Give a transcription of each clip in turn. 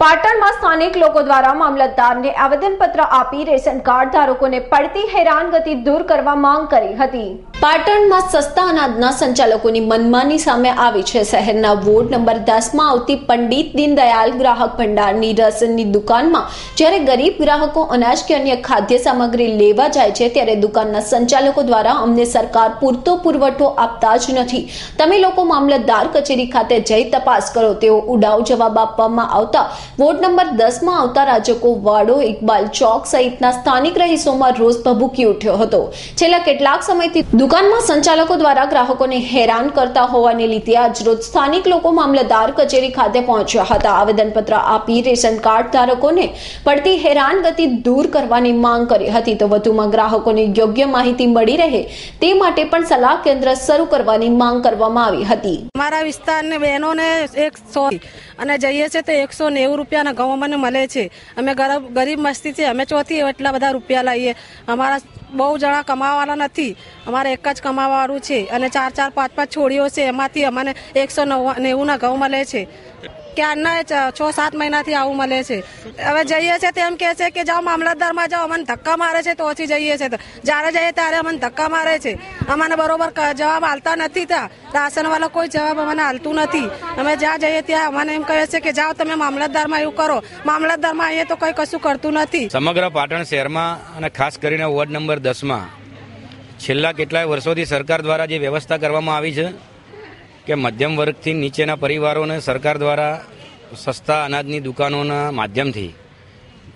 પાટણમાં સ્થાનિક લોકો દ્વારા મામલતદારને આવેદનપત્ર આપી રેશન કાર્ડ ધારકોને પડતી હેરાનગતિ દૂર કરવા માંગ કરી હતી. પાટણમાં સસ્તા અનાજના સંચાલકોની મનમાની સામે આવી છે. શહેરના વોર્ડ નંબર દસમાં આવતી પંડિત દીનદયાલ ગ્રાહક ભંડારની રસનની દુકાનમાં જ્યારે ગરીબ ગ્રાહકો અનાજ કે અન્ય ખાદ્ય સામગ્રી લેવા જાય છે ત્યારે દુકાનના સંચાલકો દ્વારા અમને સરકાર પૂરતો પુરવઠો આપતા જ નથી. તમે લોકો મામલતદાર કચેરી ખાતે જઈ તપાસ કરો તેવો ઉડાવ જવાબ આપવામાં આવતા વોર્ડ નંબર દસમાં આવતા રાજકો વાડો ઇકબાલ ચોક સહિતના સ્થાનિક રહીશોમાં રોષ ભભૂકી ઉઠ્યો હતો. છેલ્લા કેટલાક સમયથી દુકાનમાં સંચાલકો દ્વારા ગ્રાહકોને હેરાન કરતા હોવાને લીધે આજરોજ સ્થાનિક લોકો મામલતદાર કચેરી ખાતે પહોંચ્યા હતા. આવેદનપત્ર આપી રેશન કાર્ડ ધારકોને પડતી હેરાનગતિ દૂર કરવાની માંગ કરી હતી. તો વધુમાં ગ્રાહકોને યોગ્ય માહિતી મળી રહે તે માટે પણ સલાહ કેન્દ્ર શરૂ કરવાની માંગ કરવામાં આવી હતી. અમારા વિસ્તારની બહેનોને એક સો અને જઈએ છે તો એકસો નેવું રૂપિયાના ઘઉં મને મળે છે. અમે ગરબ ગરીબ મસ્તી છે. અમે ચોથી એટલા બધા રૂપિયા લાવીએ. અમારા બહુ જણા કમાવાના નથી. અમારે એક જ કમાવાવાળું છે અને ચાર ચાર પાંચ પાંચ છોડીઓ છે. એમાંથી અમને એકસો નેવુંના ઘઉં મળે છે. ક્યારના આના છ, સાત મહિનાથી આવું મળે છે. હવે જઈએ છે તેમ કહે છે કે જાઓ મામલતદારમાં જાઓ, અમને ધક્કા મારે છે તો ઓછી જઈએ છે જ્યારે જઈએ ત્યારે અમને ધક્કા મારે છે. અમને બરોબર જવાબ હાલતા નથી ત્યાં. રાશન વાળા કોઈ જવાબ અમને હાલતું નથી. અમે જ્યાં જઈએ ત્યાં અમને એમ કહે છે કે જાઓ તમે મામલતદારમાં એવું કરો. મામલતદારમાં અહીંયા તો કઈ કશું કરતું નથી. સમગ્ર પાટણ શહેરમાં અને ખાસ કરીને વોર્ડ નંબર દસમાં છેલ્લા કેટલાય વર્ષોથી સરકાર દ્વારા જે વ્યવસ્થા કરવામાં આવી છે કે મધ્યમ વર્ગથી નીચેના પરિવારોને સરકાર દ્વારા સસ્તા અનાજની દુકાનોના માધ્યમથી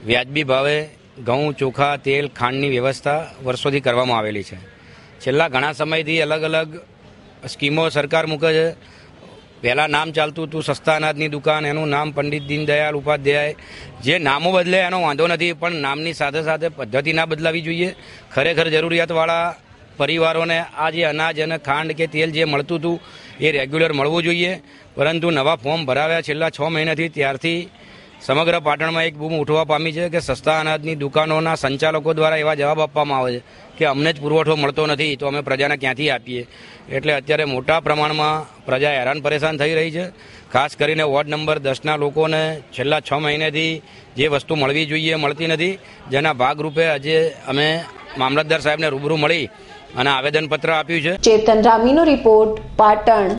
વ્યાજબી ભાવે ઘઉં, ચોખા, તેલ, ખાંડની વ્યવસ્થા વર્ષોથી કરવામાં આવેલી છે. છેલ્લા ઘણા સમયથી અલગ અલગ સ્કીમો સરકાર મૂકે છે. પહેલાં નામ ચાલતું હતું સસ્તા અનાજની દુકાન, એનું નામ પંડિત દીનદયાળ ઉપાધ્યાય. જે નામો બદલે એનો વાંધો નથી, પણ નામની સાથે સાથે પદ્ધતિ ના બદલાવી જોઈએ. ખરેખર જરૂરિયાતવાળા પરિવારોને આ જે અનાજ અને ખાંડ કે તેલ જે મળતું હતું એ રેગ્યુલર મળવું જોઈએ. પરંતુ નવા ફોર્મ ભરાવ્યા છેલ્લા છ મહિનાથી ત્યારથી સમગ્ર પાટણમાં એક બૂમ ઉઠવા પામી છે કે સસ્તા અનાજની દુકાનોના સંચાલકો દ્વારા એવા જવાબ આપવામાં આવે છે કે અમને જ પુરવઠો મળતો નથી, તો અમે પ્રજાને ક્યાંથી આપીએ? એટલે અત્યારે મોટા પ્રમાણમાં પ્રજા હેરાન પરેશાન થઈ રહી છે. ખાસ કરીને વોર્ડ નંબર દસના લોકોને છેલ્લા છ મહિનેથી જે વસ્તુ મળવી જોઈએ, મળતી નથી, જેના ભાગરૂપે આજે અમે મામલતદાર સાહેબને રૂબરૂ મળી અને આવેદનપત્ર આપ્યું છે. ચેતન રામીનો રિપોર્ટ પાટણ.